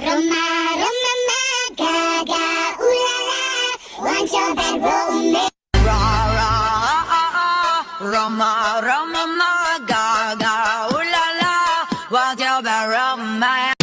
Roma, Roma, ma, gaga, ooh la la, want your bad romance. Eh? Ra, ra, ah, ah, ah. Roma, Roma, ma, gaga, ooh la la, want your bad romance. Eh?